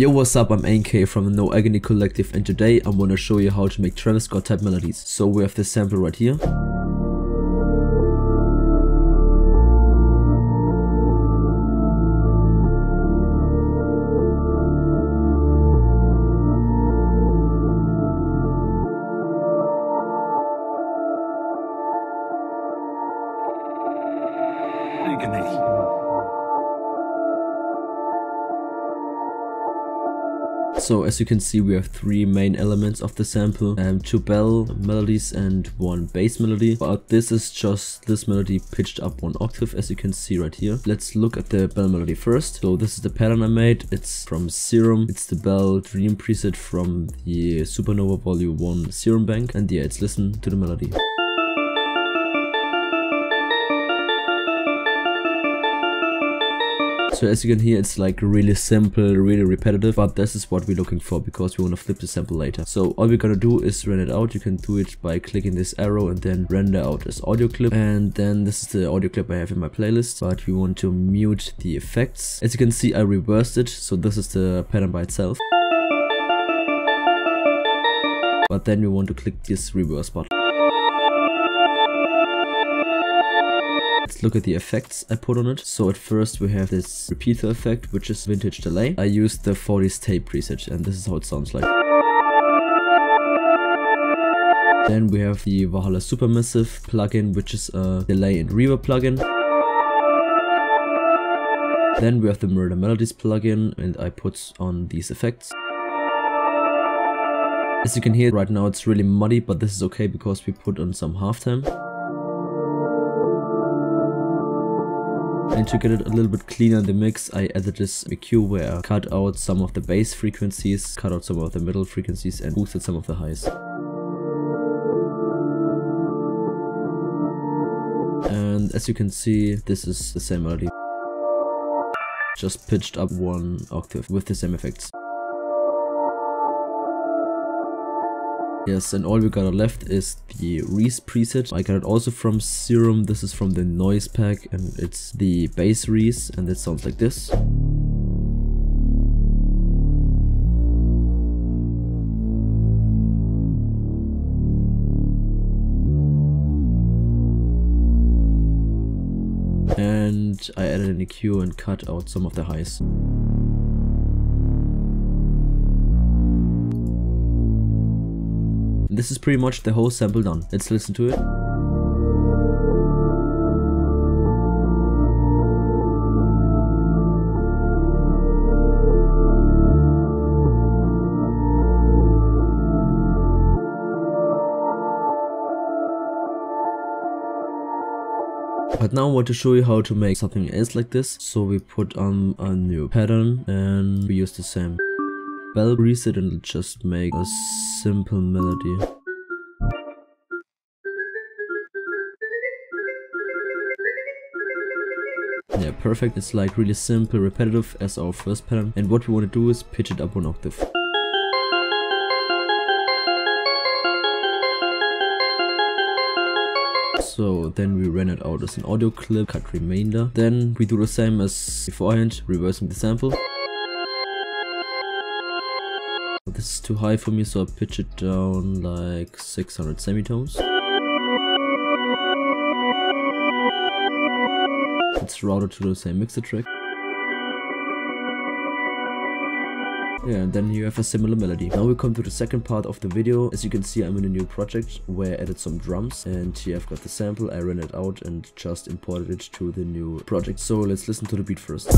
Yo what's up I'm NK from the No Agony Collective and today I'm gonna show you how to make Travis Scott type melodies. So we have this sample right here. So as you can see we have three main elements of the sample, um, two bell melodies and one bass melody, but this is just this melody pitched up one octave as you can see right here. Let's look at the bell melody first. So this is the pattern I made, it's from Serum, it's the bell dream preset from the Supernova Volume 1 Serum Bank and yeah, let's listen to the melody. So as you can hear, it's like really simple, really repetitive, but this is what we're looking for because we want to flip the sample later. So all we're gonna do is render it out. You can do it by clicking this arrow and then render out this audio clip. And then this is the audio clip I have in my playlist, but we want to mute the effects. As you can see, I reversed it. So this is the pattern by itself. But then we want to click this reverse button. Look at the effects I put on it. So at first we have this repeater effect, which is vintage delay. I used the 40s tape preset and this is how it sounds like. Then we have the Valhalla Supermassive plugin, which is a delay and reverb plugin. Then we have the Murder Melodies plugin and I put on these effects. As you can hear right now it's really muddy, but this is okay because we put on some halftime. And to get it a little bit cleaner in the mix, I added this EQ where I cut out some of the bass frequencies, cut out some of the middle frequencies and boosted some of the highs. And as you can see, this is the same melody. Just pitched up one octave with the same effects. Yes, and all we got left is the Reese preset. I got it also from Serum. This is from the Noise pack and it's the bass Reese and it sounds like this. And I added an EQ and cut out some of the highs. This is pretty much the whole sample done. Let's listen to it. But now I want to show you how to make something else like this. So we put on a new pattern and we use the same bell reset and just make a simple melody. Yeah, perfect. It's like really simple, repetitive as our first pattern. And what we want to do is pitch it up one octave. So then we ran it out as an audio clip, cut remainder. Then we do the same as beforehand, reversing the sample. This is too high for me, so I pitch it down like 600 semitones. It's routed to the same mixer track. Yeah, and then you have a similar melody. Now we come to the second part of the video. As you can see, I'm in a new project where I added some drums and here I've got the sample. I ran it out and just imported it to the new project. So let's listen to the beat first.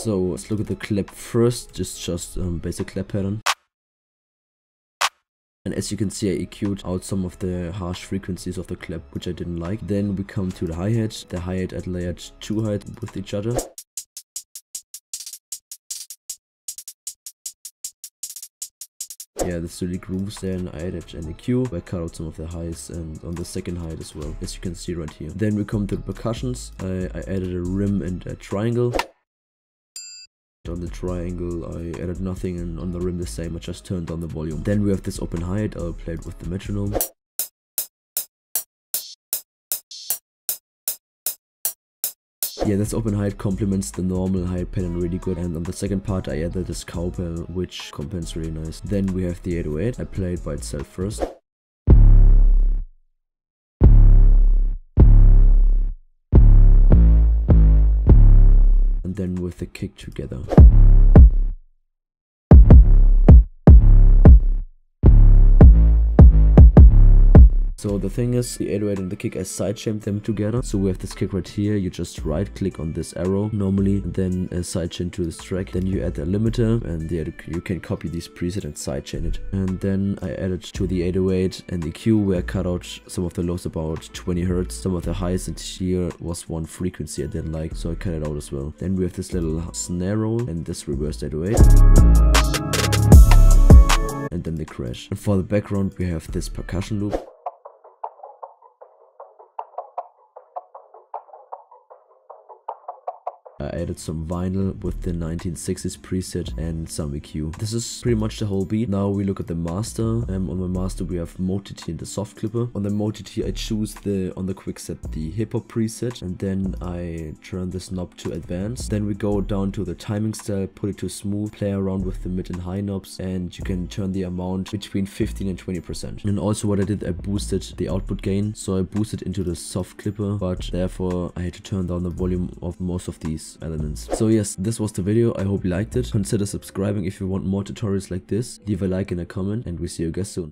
So let's look at the clap first, just just um, basic clap pattern. And as you can see, I EQ'd out some of the harsh frequencies of the clap, which I didn't like. Then we come to the hi-hat. The hi-hat I layered two hi with each other. Yeah, this really grooves. Then I added an EQ, I cut out some of the highs and on the second height as well, as you can see right here. Then we come to the percussions. I, I added a rim and a triangle. On the triangle I added nothing and on the rim the same, I just turned down the volume. Then we have this open hi-hat, I'll play it with the metronome. Yeah, this open hi-hat complements the normal hi-hat pattern really good and on the second part I added this cowbell which compensates really nice. Then we have the 808, I play it by itself first. The kick together. The thing is, the 808 and the kick, I sidechained them together. So we have this kick right here, you just right click on this arrow normally, then uh, sidechain to this track. Then you add a limiter, and yeah, you can copy this preset and sidechain it. And then I added to the 808 and the Q where I cut out some of the lows about 20 hertz, some of the highs, and here was one frequency I didn't like, so I cut it out as well. Then we have this little snare roll and this reversed 808 and then the crash. And for the background we have this percussion loop I added some vinyl with the 1960s preset and some EQ. This is pretty much the whole beat. Now we look at the master. Um, on my master we have MoTT and the soft clipper. On the MoTT I choose the on the quickset the hip hop preset and then I turn this knob to advanced. Then we go down to the timing style, put it to smooth, play around with the mid and high knobs and you can turn the amount between 15 and 20%. And also what I did, I boosted the output gain. So I boosted into the soft clipper but therefore I had to turn down the volume of most of elements. So yes, this was the video. I hope you liked it. Consider subscribing if you want more tutorials like this. Leave a like and a comment and we see you guys soon.